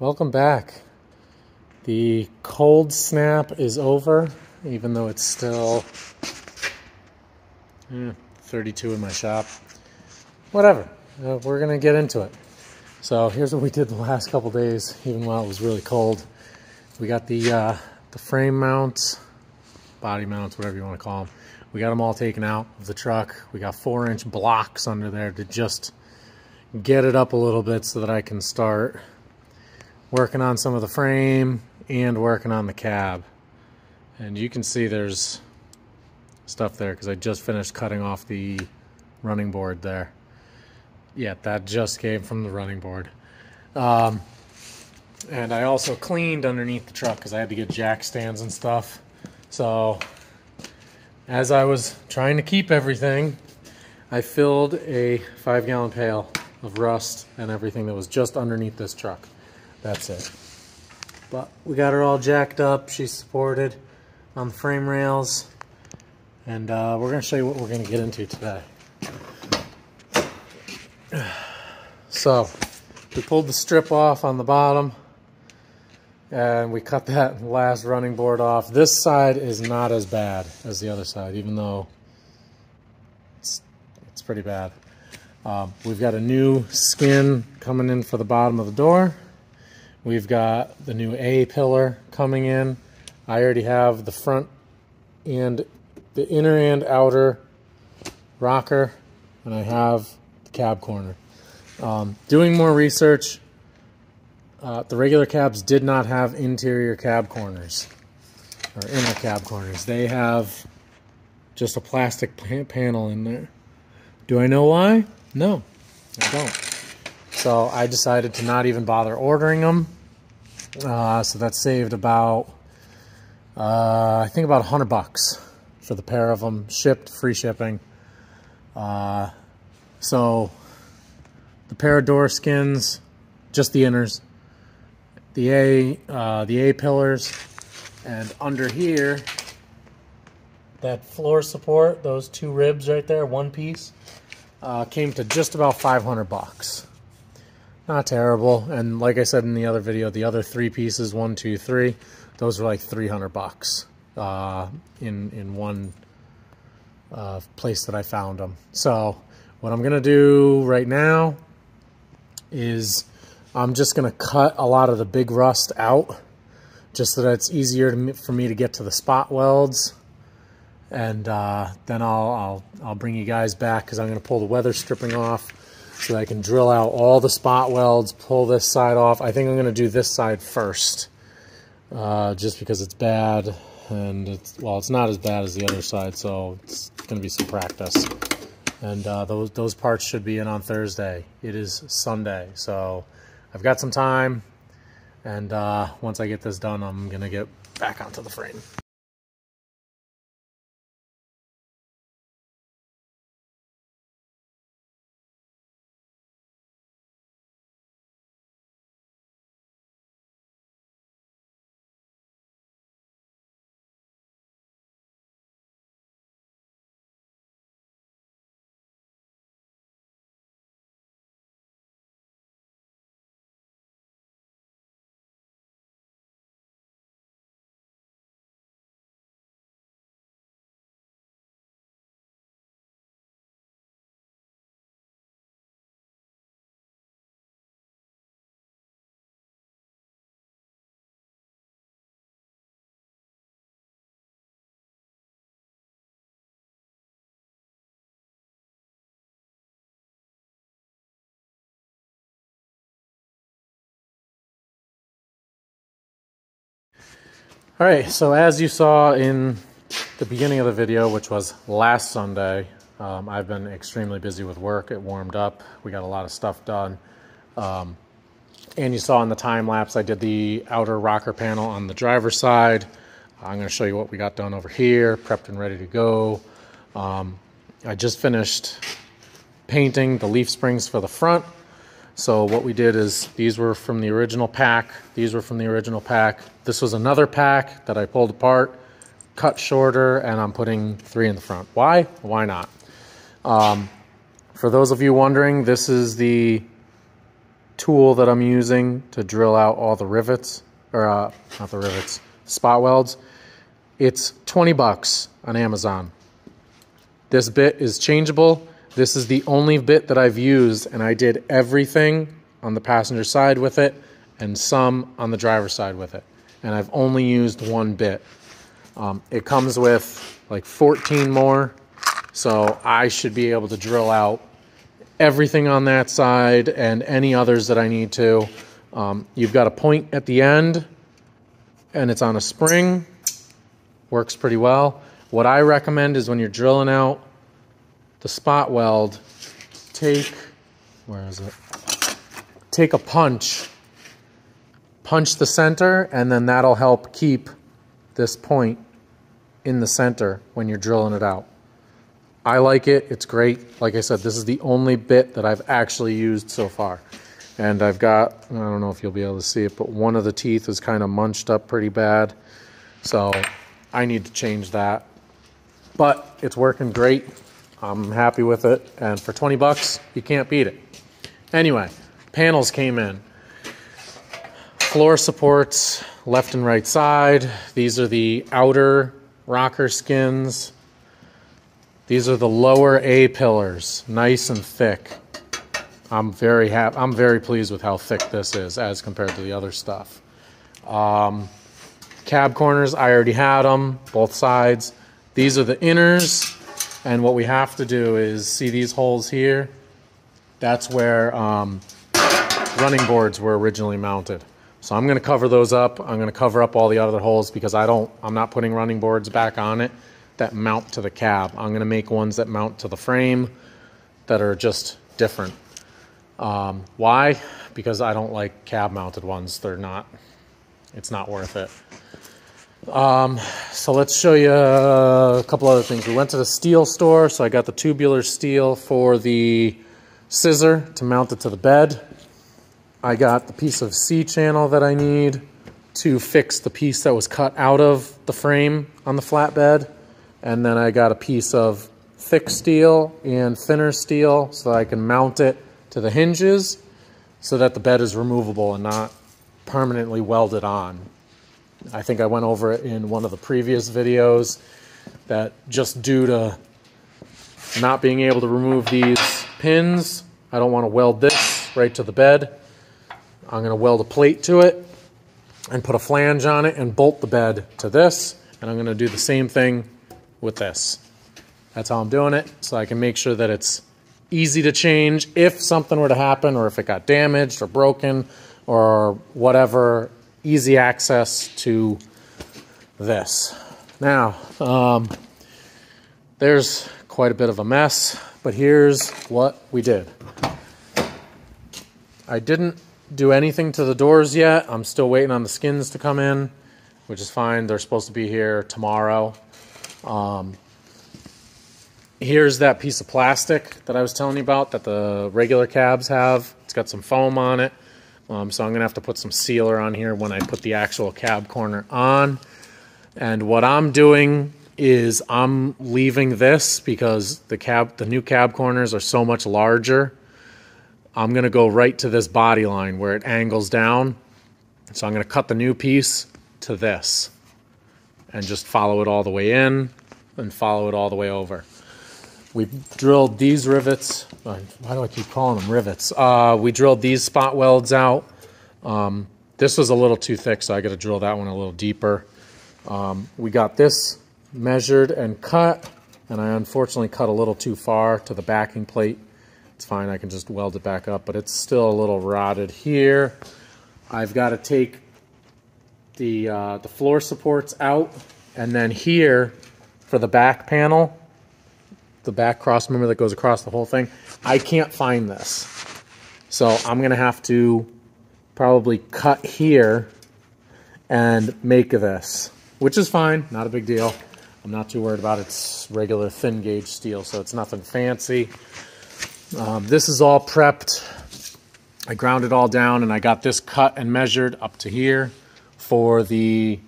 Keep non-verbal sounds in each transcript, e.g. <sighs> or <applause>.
Welcome back. The cold snap is over, even though it's still eh, 32 in my shop. Whatever, uh, we're gonna get into it. So here's what we did the last couple days, even while it was really cold. We got the uh, the frame mounts, body mounts, whatever you want to call them. We got them all taken out of the truck. We got four inch blocks under there to just get it up a little bit so that I can start working on some of the frame and working on the cab. And you can see there's stuff there because I just finished cutting off the running board there. Yeah, that just came from the running board. Um, and I also cleaned underneath the truck because I had to get jack stands and stuff. So as I was trying to keep everything, I filled a five gallon pail of rust and everything that was just underneath this truck. That's it. But we got her all jacked up. She's supported on the frame rails. And uh, we're going to show you what we're going to get into today. <sighs> So, we pulled the strip off on the bottom. And we cut that last running board off. This side is not as bad as the other side, even though it's, it's pretty bad. Um, we've got a new skin coming in for the bottom of the door. We've got the new A pillar coming in. I already have the front and the inner and outer rocker, and I have the cab corner. Um, doing more research, uh, the regular cabs did not have interior cab corners or inner cab corners. They have just a plastic panel in there. Do I know why? No, I don't. So I decided to not even bother ordering them. Uh, so that saved about, uh, I think about 100 bucks for the pair of them, shipped, free shipping. Uh, so the pair of door skins, just the inners, the A, uh, the A pillars, and under here, that floor support, those two ribs right there, one piece, uh, came to just about 500 bucks. Not terrible. And like I said in the other video, the other three pieces, one, two, three, those were like 300 bucks uh, in, in one uh, place that I found them. So what I'm going to do right now is I'm just going to cut a lot of the big rust out just so that it's easier to, for me to get to the spot welds. And uh, then I'll, I'll, I'll bring you guys back because I'm going to pull the weather stripping off so I can drill out all the spot welds, pull this side off. I think I'm going to do this side first, uh, just because it's bad, and it's, well, it's not as bad as the other side, so it's going to be some practice. And uh, those, those parts should be in on Thursday. It is Sunday, so I've got some time, and uh, once I get this done, I'm going to get back onto the frame. All right, so as you saw in the beginning of the video, which was last Sunday, um, I've been extremely busy with work. It warmed up. We got a lot of stuff done. Um, and you saw in the time lapse, I did the outer rocker panel on the driver's side. I'm going to show you what we got done over here, prepped and ready to go. Um, I just finished painting the leaf springs for the front. So what we did is these were from the original pack. These were from the original pack. This was another pack that I pulled apart, cut shorter, and I'm putting three in the front. Why? Why not? Um, for those of you wondering, this is the tool that I'm using to drill out all the rivets, or uh, not the rivets, spot welds. It's 20 bucks on Amazon. This bit is changeable. This is the only bit that I've used, and I did everything on the passenger side with it and some on the driver's side with it. And I've only used one bit. Um, it comes with like 14 more, so I should be able to drill out everything on that side and any others that I need to. Um, you've got a point at the end, and it's on a spring. Works pretty well. What I recommend is when you're drilling out the spot weld, take, where is it? Take a punch, punch the center, and then that'll help keep this point in the center when you're drilling it out. I like it. It's great. Like I said, this is the only bit that I've actually used so far. And I've got, I don't know if you'll be able to see it, but one of the teeth is kind of munched up pretty bad. So I need to change that. But it's working great. I'm happy with it. And for 20 bucks, you can't beat it. Anyway, panels came in. Floor supports, left and right side. These are the outer rocker skins. These are the lower A pillars, nice and thick. I'm very happy. I'm very pleased with how thick this is as compared to the other stuff. Um, Cab corners, I already had them, both sides. These are the inners, and what we have to do is see these holes here. That's where um, running boards were originally mounted. So I'm going to cover those up. I'm going to cover up all the other holes because I don't. I'm not putting running boards back on it that mount to the cab. I'm going to make ones that mount to the frame that are just different. Um, why? Because I don't like cab mounted ones. They're not. It's not worth it. Um, so let's show you a couple other things. We went to the steel store, so I got the tubular steel for the scissor to mount it to the bed. I got the piece of C-channel that I need to fix the piece that was cut out of the frame on the flatbed. And then I got a piece of thick steel and thinner steel so that I can mount it to the hinges so that the bed is removable and not permanently welded on. I think I went over it in one of the previous videos that just due to not being able to remove these pins, I don't want to weld this right to the bed. I'm going to weld a plate to it and put a flange on it and bolt the bed to this. And I'm going to do the same thing with this. That's how I'm doing it so I can make sure that it's easy to change if something were to happen or if it got damaged or broken or whatever easy access to this. Now, um, there's quite a bit of a mess, but here's what we did. I didn't do anything to the doors yet. I'm still waiting on the skins to come in, which is fine. They're supposed to be here tomorrow. Um, here's that piece of plastic that I was telling you about that the regular cabs have. It's got some foam on it. Um, so I'm going to have to put some sealer on here when I put the actual cab corner on. And what I'm doing is I'm leaving this because the cab, the new cab corners are so much larger. I'm going to go right to this body line where it angles down. So I'm going to cut the new piece to this and just follow it all the way in and follow it all the way over. We drilled these rivets. Why do I keep calling them rivets? Uh, we drilled these spot welds out. Um, this was a little too thick, so I got to drill that one a little deeper. Um, we got this measured and cut, and I unfortunately cut a little too far to the backing plate. It's fine, I can just weld it back up, but it's still a little rotted here. I've got to take the, uh, the floor supports out, and then here for the back panel, the back cross member that goes across the whole thing. I can't find this. So I'm going to have to probably cut here and make this, which is fine, not a big deal. I'm not too worried about it. It's regular thin gauge steel, so it's nothing fancy. Um, this is all prepped. I ground it all down and I got this cut and measured up to here for the,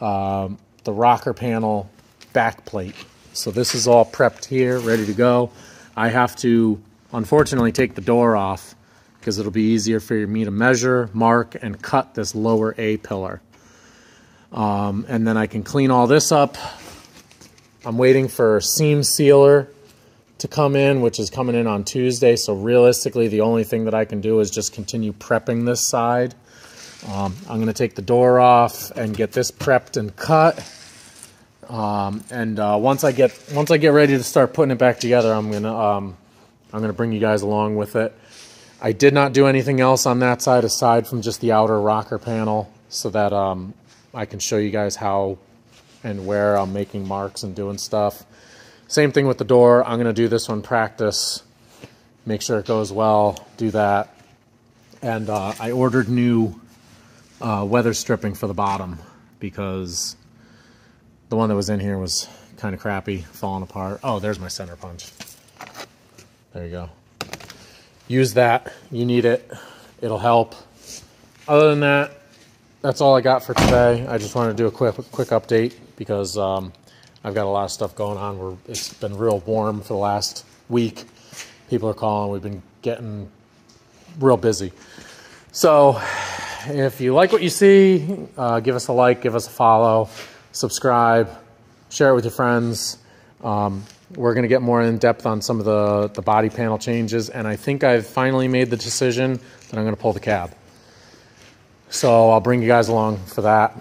um, the rocker panel back plate. So this is all prepped here, ready to go. I have to, unfortunately, take the door off because it'll be easier for me to measure, mark, and cut this lower A pillar. Um, and then I can clean all this up. I'm waiting for seam sealer to come in, which is coming in on Tuesday. So realistically, the only thing that I can do is just continue prepping this side. Um, I'm going to take the door off and get this prepped and cut. Um, and uh, once I get once I get ready to start putting it back together, I'm gonna um, I'm gonna bring you guys along with it. I did not do anything else on that side aside from just the outer rocker panel, so that um, I can show you guys how and where I'm making marks and doing stuff. Same thing with the door. I'm gonna do this one practice, make sure it goes well, do that. And uh, I ordered new uh, weather stripping for the bottom because the one that was in here was kind of crappy, falling apart. Oh, there's my center punch. There you go. Use that. You need it. It'll help. Other than that, that's all I got for today. I just wanted to do a quick quick update because um, I've got a lot of stuff going on. Where it's been real warm for the last week. People are calling. We've been getting real busy. So if you like what you see, uh, give us a like, give us a follow subscribe, share it with your friends. Um, we're going to get more in depth on some of the, the body panel changes, and I think I've finally made the decision that I'm going to pull the cab. So I'll bring you guys along for that.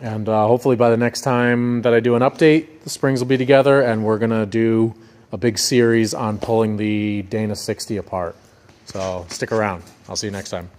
And uh, hopefully by the next time that I do an update, the springs will be together, and we're going to do a big series on pulling the Dana 60 apart. So stick around. I'll see you next time.